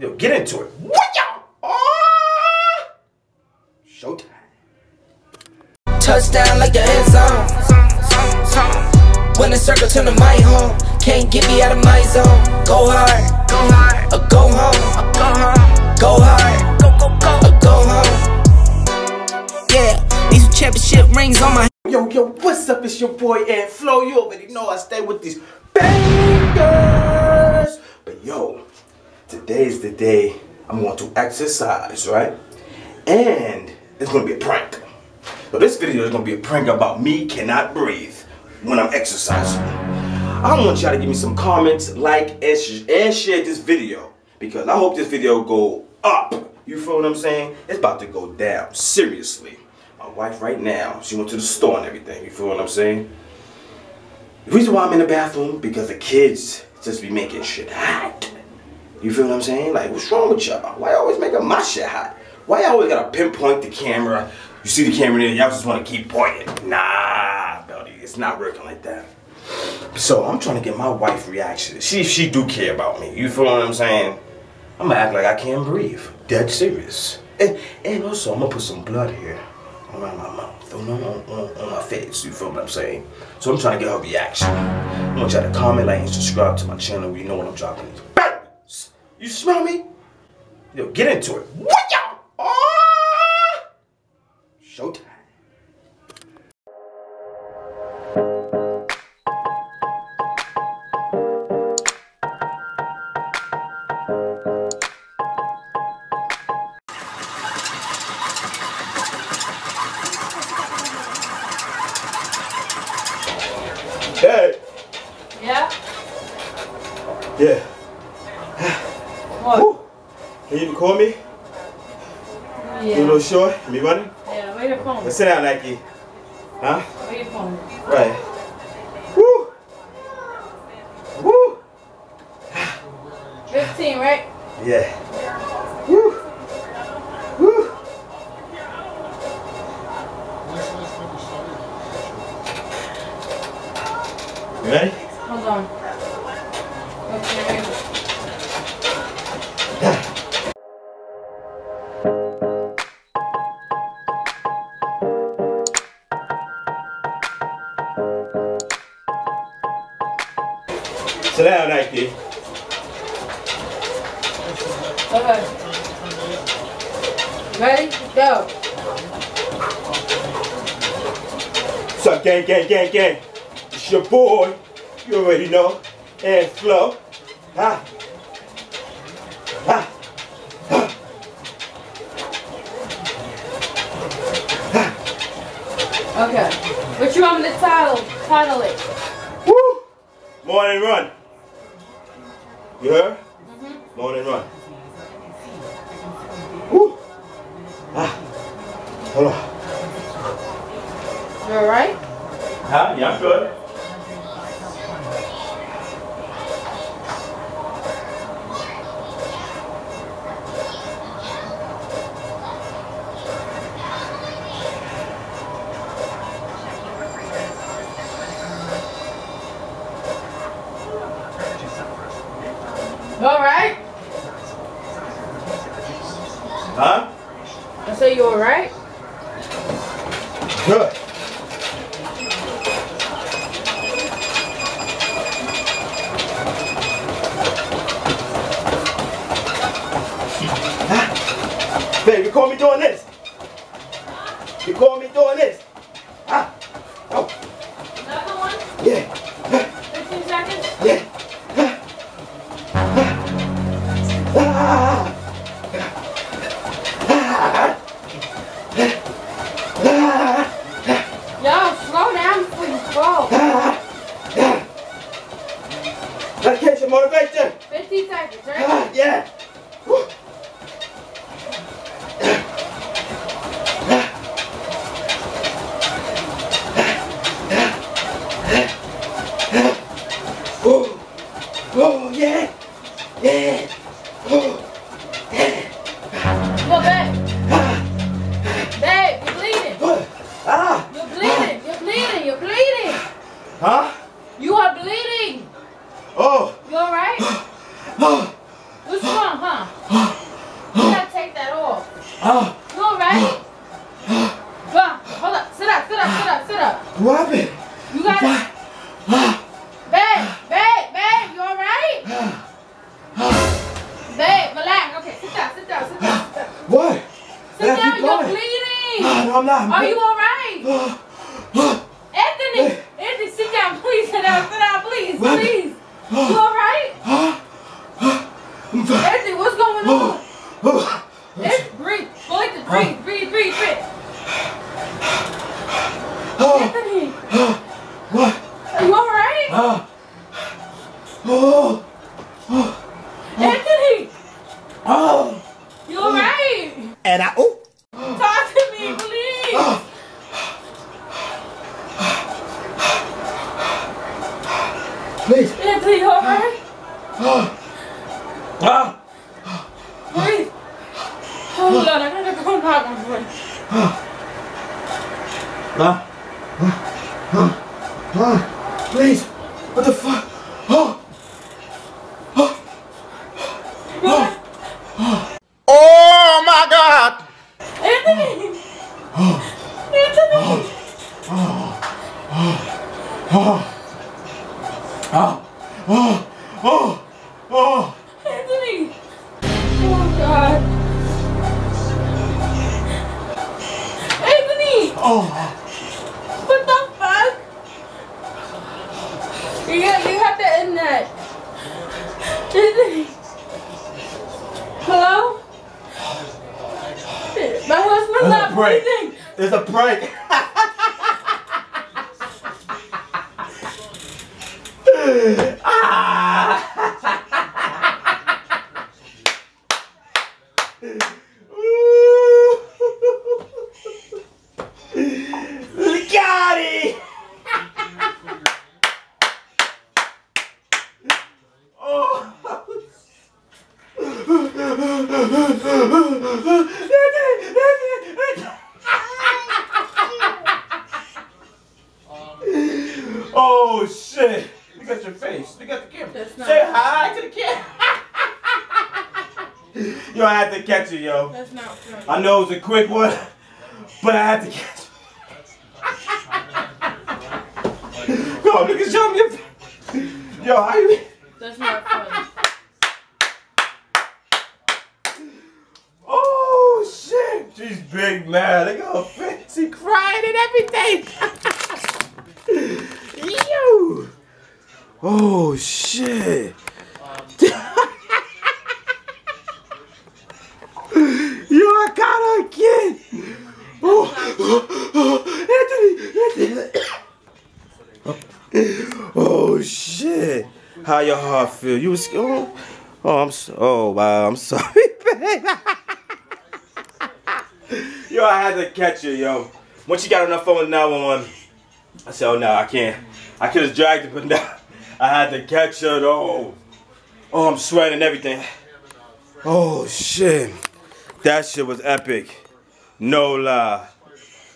Yo, get into it. What y'all? Oh! Ah! Showtime. Touchdown like the end zone. When the circle turn to my home, can't get me out of my zone. Go hard, go hard, or go home, go home, go hard, go go go, or go home. Yeah, these are championship rings on my. Yo, yo, what's up? It's your boy Ant Flow. You already know I stay with these bangers. But yo, today's the day I'm going to exercise, right? And it's gonna be a prank. So this video is gonna be a prank about me cannot breathe when I'm exercising. I want y'all to give me some comments, like, and, sh and share this video because I hope this video go up. You feel what I'm saying? It's about to go down. Seriously. My wife right now, she went to the store and everything. You feel what I'm saying? The reason why I'm in the bathroom because the kids just be making shit hot. You feel what I'm saying? Like, what's wrong with y'all? Why always making my shit hot? Why y'all always gotta pinpoint the camera? You see the camera there, y'all just wanna keep pointing. Nah, Belly, it's not working like that. So I'm trying to get my wife reaction. If she do care about me. You feel what I'm saying? I'm gonna act like I can't breathe. Dead serious. And, and also, I'm gonna put some blood here around my mouth, on, on, on, on my face. You feel what I'm saying? So I'm trying to get her reaction. I want y'all to comment, like, and subscribe to my channel. You know when I'm dropping these. You smell me? Yo, get into it. What y'all? You a little Yeah. short? Me running? Yeah, where your phone? Let's sit down, Nike. Huh? Where your phone? Right. Woo. Woo. 15, right? Yeah. Woo. Woo. You ready? Hold on. Okay. What's up, gang, gang, gang, gang? It's your boy. You already know. Ant Flow. Ha. Ha. Ha. Okay. What you want me to title? Title it. Woo. Morning run. You heard? Morning run. Woo. Ah. Hold on. You alright? Huh? Yeah, I'm good. You alright? Huh? I say you alright? Good. You call me doing this. You call me doing this. You are bleeding. Oh, You alright? oh, What's wrong, huh? You gotta take that off. Oh, You alright? Go on. Hold up. Sit up, sit up, sit up, sit up. what happened? You gotta. Babe, babe, babe, you alright? Babe, relax. Okay, sit down, sit down, sit down, sit down. What? Sit Yeah, down, you're bleeding. No, I'm not. I'm Are you alright? Anthony, Anthony, sit down, please. Sit down, sit down, please, What? please. You alright? Anthony, what's going on? Anthony, breathe. Breathe, breathe, breathe, breathe, breathe. Anthony, What? are you alright? Ah. Oh. Anthony, Oh. you alright? And I. Oh. Talk to me, please. Please. Anthony, you alright? Ah. Breathe. Hold on, I gotta go knock on wood. Ah. Ah. Please. What the fuck? Oh. Oh Oh. Oh, oh my God. Anthony! Oh. Anthony! Oh. Oh. Oh. Anthony! Oh God! Anthony! Oh. Break. There's a break. Got it! oh. Oh shit! Look at your face. Look at the camera. Say hi to the camera. yo, I had to catch it, yo. That's not funny. I know it was a quick one, but I had to catch it. yo, look at show me. Yo, how you? That's not funny. Oh shit! She's big man. Look at her face. She crying and everything. Yo. Oh shit. Yo, I got her again. Oh, oh, Anthony, Anthony. Oh shit. How your heart feel? You was oh, oh I'm so, oh wow, I'm sorry, babe. yo, I had to catch you, yo. Once you got on the phone with 911, I said, oh no, I can't. I could have dragged it, but no. I had to catch her though. Oh, I'm sweating everything. Oh shit. That shit was epic. No lie.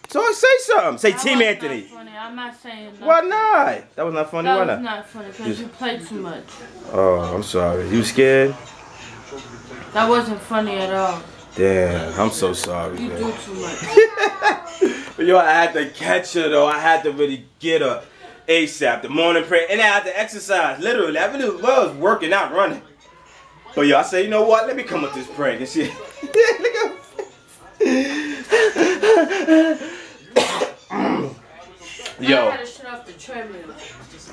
So I say something. Say That Team Anthony. Not funny. I'm not saying nothing. Why not? That was not funny. That Why was not? not funny because you played too much. Oh, I'm sorry. You scared? That wasn't funny at all. Damn, I'm so sorry, You man. do too much. But yo, I had to catch her though. I had to really get her ASAP. The morning prayer, and I had to exercise. Literally, I really was working out, running. But yo, I say, you know what? Let me come with this prank and at. Yo, had to shut off the treadmill.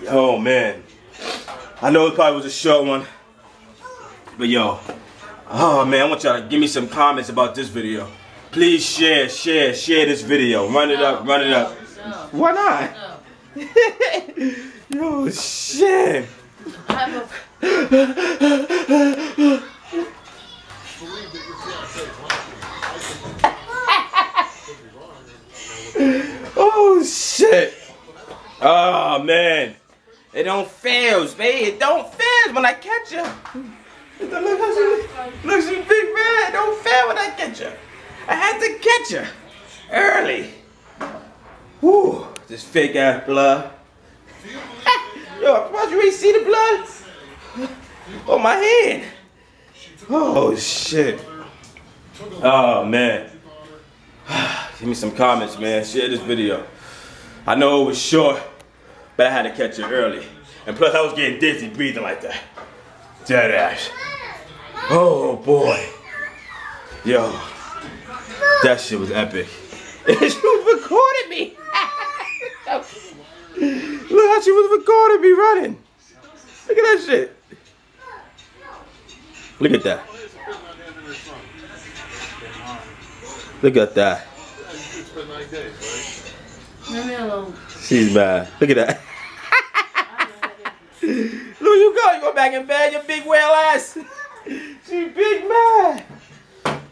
oh man, I know it probably was a short one, but yo, oh man, I want y'all to give me some comments about this video. Please share, share, share this video. Run it up, run it up. Why not? Yo, oh, shit. I have a Oh shit. Oh man. It don't fail, man. It don't fail when I catch you. Look how she, look, big man. It don't fail when I catch you. I had to catch you early. Whew, this fake ass blood. Yo, surprised you ain't see the blood on my hand. Oh shit. Oh man. Give me some comments, man. Share this video. I know it was short, but I had to catch it early. And plus I was getting dizzy breathing like that. Dead ass. Oh boy. Yo. That shit was epic. was recording me. Look how she was recording me running. Look at that shit. Look at that. Look at that. Leave me alone. She's mad. Look at that. Look, you go. You go back in bed, you big whale ass. She big mad.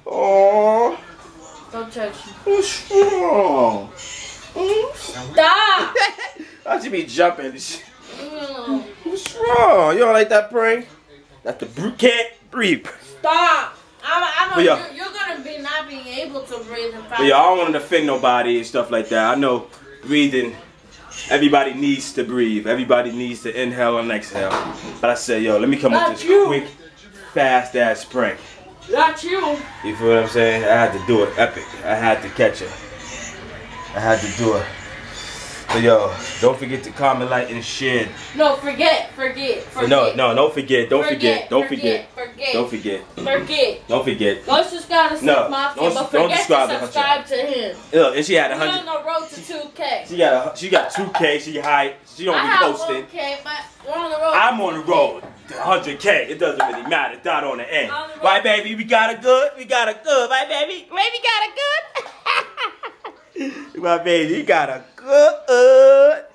Oh, Don't touch me. what's wrong? Stop! I should be jumping. Leave. Mm. What's wrong? You don't like that prank? That's the brute can't breathe. Stop! I'm, I'm yeah. you're, you're gonna be not being able to breathe But yeah, I don't want to offend nobody and stuff like that. I know breathing, everybody needs to breathe. Everybody needs to inhale and exhale. But I said, yo, let me come up Not with this you. quick, fast ass prank. Not you. You feel what I'm saying? I had to do it epic. I had to catch it. I had to do it. So yo, don't forget to comment, like, and share. No, forget, forget, forget. No, no, don't forget. Don't forget. Don't forget. Forget. Don't forget. Forget. Don't forget. Don't subscribe to Six No, Mafia, don't- but don't subscribe to subscribe to him. Look, and she had a We're on hundred. the road to 2K. She got a. She got 2K. She high. She don't I be posting. 1K, but we're on the road. I'm on the road. 100K. It doesn't really matter. Not on the end. On the. Right, baby? We got it good. We got it good. Right, baby? Baby got it good. My baby, you got a good.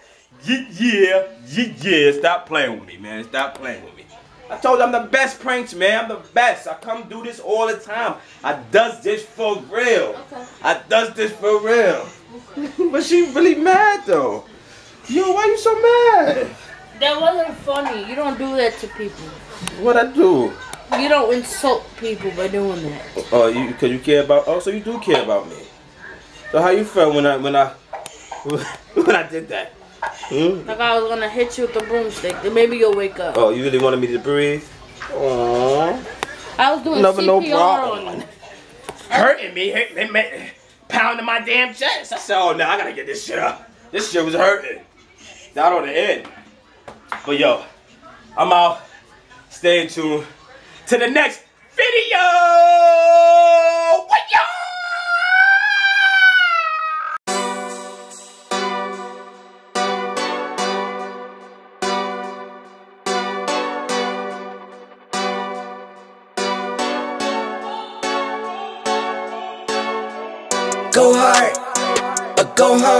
Yeah, yeah, yeah. Stop playing with me, man. Stop playing with me. I told you I'm the best pranks, man. I'm the best. I come do this all the time. I does this for real. Okay. I does this for real. but she really mad though. Yo, why you so mad? That wasn't funny. You don't do that to people. What I do? You don't insult people by doing that. Oh, you because you care about. Oh, so you do care about me. So how you felt when I when I when I did that? Hmm? Like I was gonna hit you with the broomstick. Then maybe you'll wake up. Oh, you really wanted me to breathe? Aww. I was doing Never CPR no on problem. you. Hurting me, hit, hit, me, pounding my damn chest. I said, oh no, I gotta get this shit up. This shit was hurting. Not on the end. But yo, I'm out. Stay tuned to the next video. Go